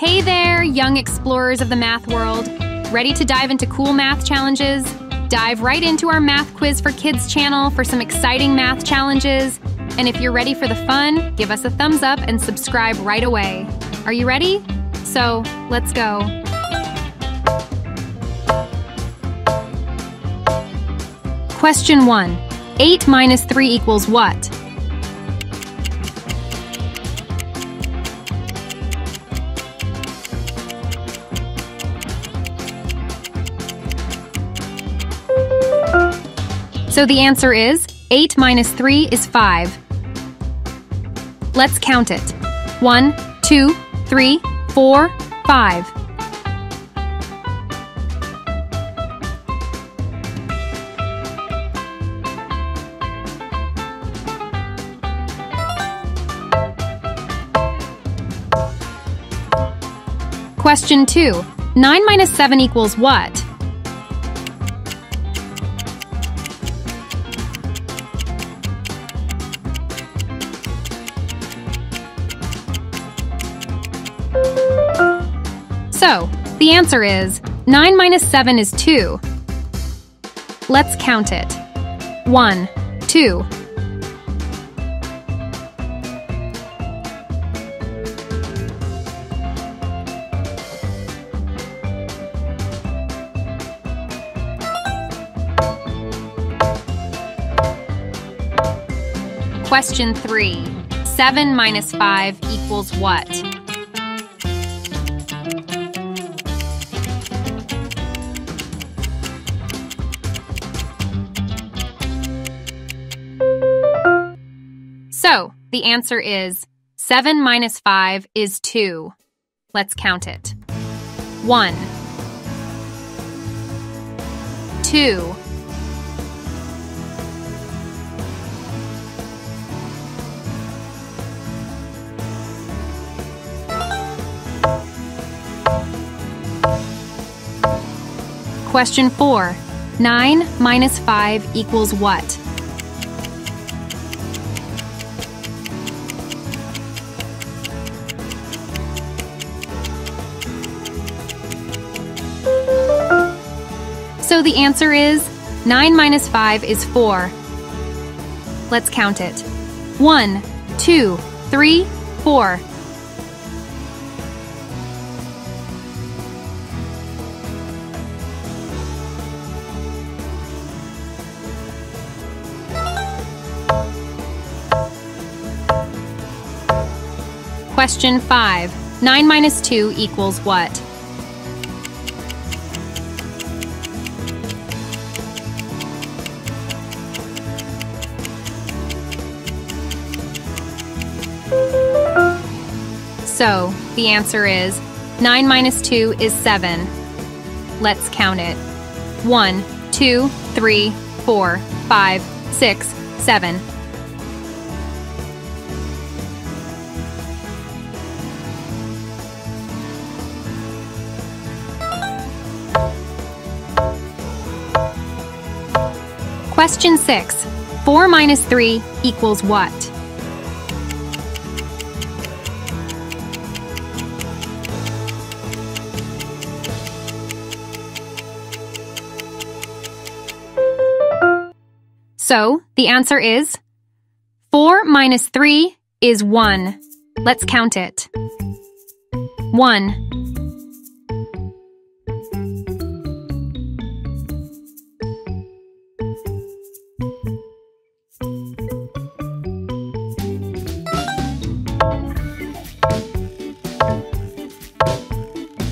Hey there, young explorers of the math world. Ready to dive into cool math challenges? Dive right into our Math Quiz for Kids channel for some exciting math challenges. And if you're ready for the fun, give us a thumbs up and subscribe right away. Are you ready? So, let's go. Question 1. 8 minus 3 equals what? So the answer is 8 minus 3 is 5. Let's count it. 1, 2, 3, 4, 5. Question 2. 9 minus 7 equals what? Answer is 9 minus 7 is 2. Let's count it. 1, 2. Question 3. 7 minus 5 equals what? The answer is 7 minus 5 is 2. Let's count it. 1 2 Question 4. 9 minus 5 equals what? The answer is 9 minus 5 is 4. Let's count it. 1, 2, 3, 4. Question 5. 9 minus 2 equals what? So, the answer is 9 minus 2 is 7. Let's count it. 1, 2, 3, 4, 5, 6, 7. Question 6. 4 minus 3 equals what? So, the answer is 4 minus 3 is 1. Let's count it. 1.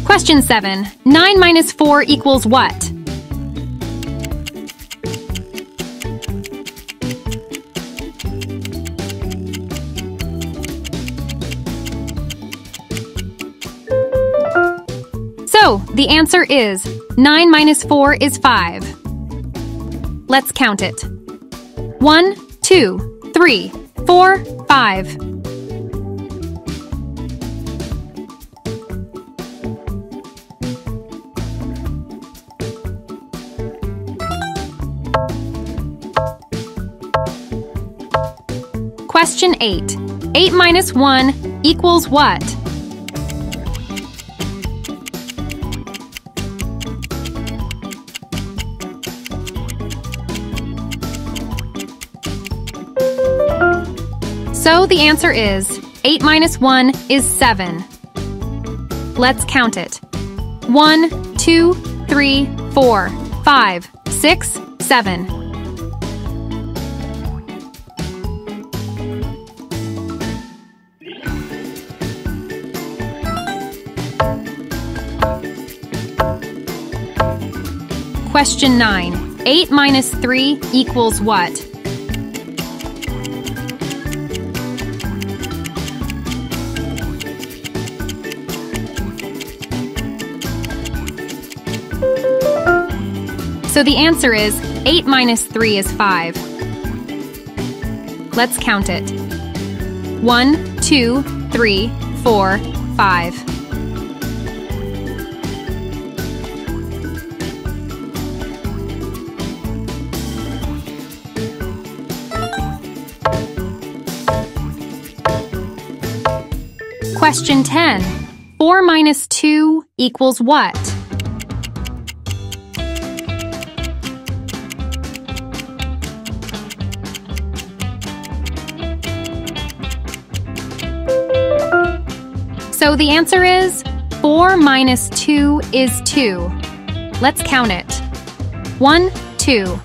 Question 7. 9 minus 4 equals what? So, the answer is 9 minus 4 is 5. Let's count it. 1, 2, 3, 4, 5. Question 8. 8 minus 1 equals what? So the answer is 8 minus 1 is 7. Let's count it. 1, 2, 3, 4, 5, 6, 7. Question 9. 8 minus 3 equals what? So the answer is 8 minus 3 is 5. Let's count it. 1, 2, 3, 4, 5. Question 10. 4 minus 2 equals what? The answer is 4 minus 2 is 2. Let's count it. 1, 2.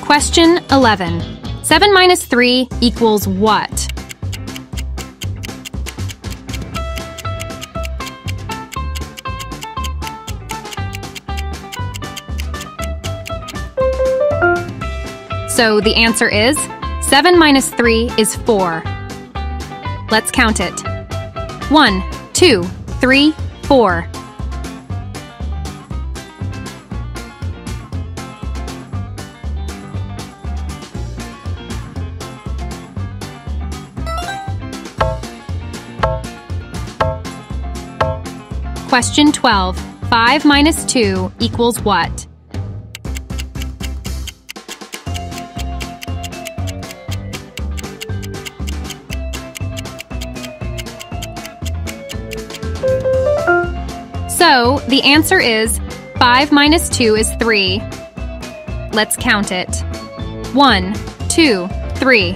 Question 11. 7 minus 3 equals what? So the answer is 7 minus 3 is 4. Let's count it. 1, 2, 3, 4. Question 12. 5 minus 2 equals what? The answer is 5 minus 2 is 3. Let's count it. 1, 2, 3.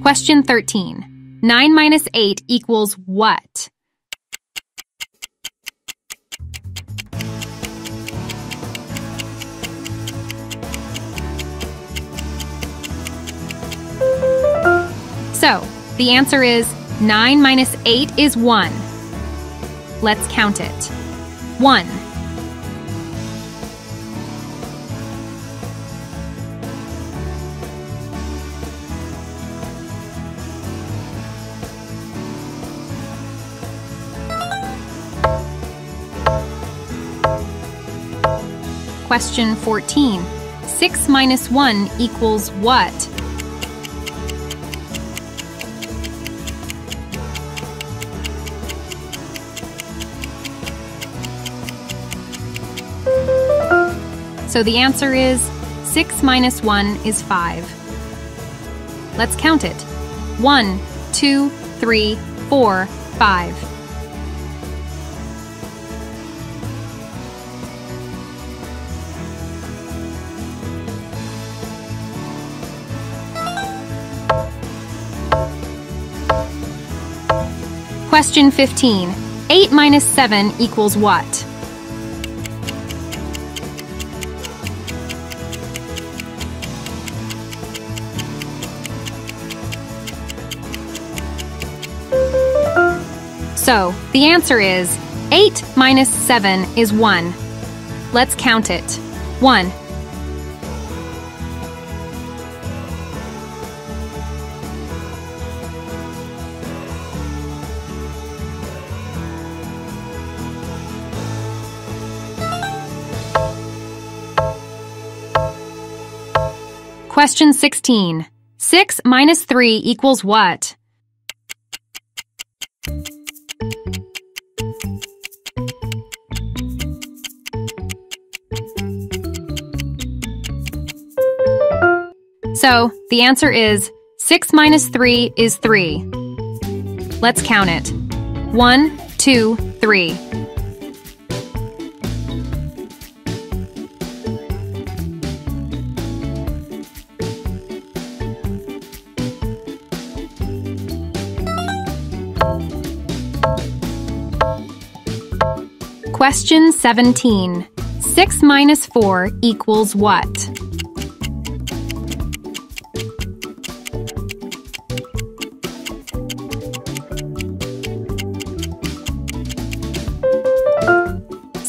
Question 13. 9 minus 8 equals what? So, the answer is 9 minus 8 is 1. Let's count it. 1. Question 14. 6 minus 1 equals what? So the answer is 6 minus 1 is 5. Let's count it. 1, 2, 3, 4, 5. Question 15. 8 minus 7 equals what? So, the answer is 8 minus 7 is 1. Let's count it. 1. Question 16. 6 minus 3 equals what? So, the answer is 6 minus 3 is 3. Let's count it. 1, 2, 3. Question 17. 6 minus 4 equals what?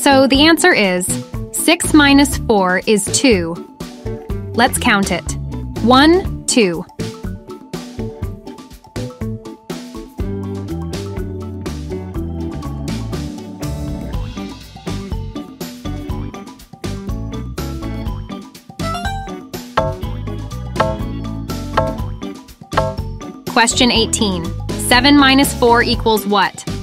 So the answer is 6 minus 4 is 2. Let's count it. 1, 2. Question 18. 7 minus 4 equals what?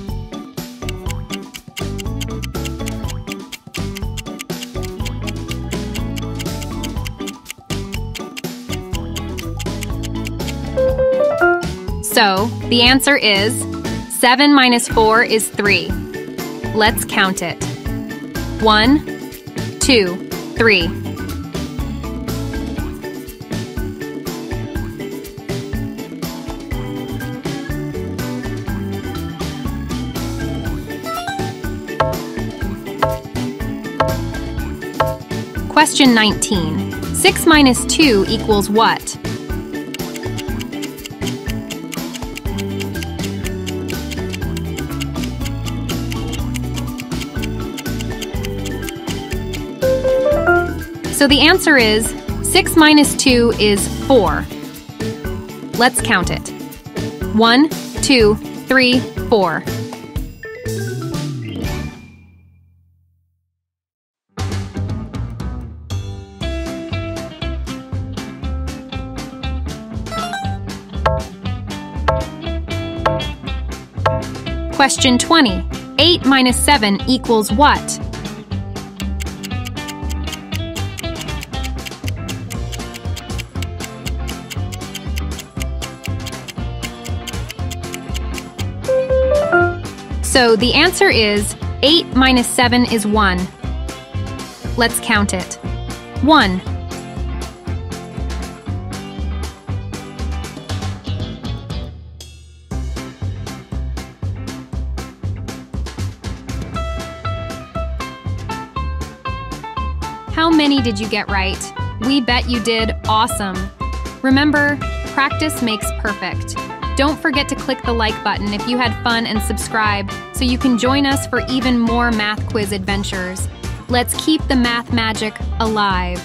So, the answer is 7 minus 4 is 3. Let's count it. 1, 2, 3. Question 19. 6 minus 2 equals what? So the answer is 6 minus 2 is 4. Let's count it. 1, 2, 3, 4. Question 20. 8 minus 7 equals what? So the answer is 8 minus 7 is 1. Let's count it. 1. How many did you get right? We bet you did awesome. Remember, practice makes perfect. Don't forget to click the like button if you had fun and subscribe so you can join us for even more math quiz adventures. Let's keep the math magic alive.